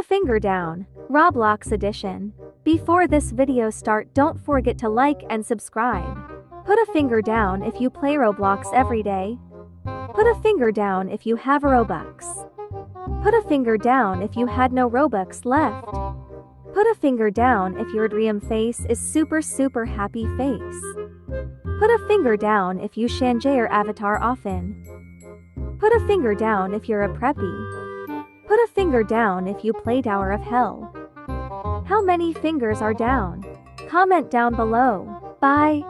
a finger down. Roblox edition. Before this video start don't forget to like and subscribe. Put a finger down if you play Roblox every day. Put a finger down if you have a Robux. Put a finger down if you had no Robux left. Put a finger down if your dream face is super super happy face. Put a finger down if you change your avatar often. Put a finger down if you're a preppy. Finger down if you play Tower of Hell. How many fingers are down? Comment down below. Bye.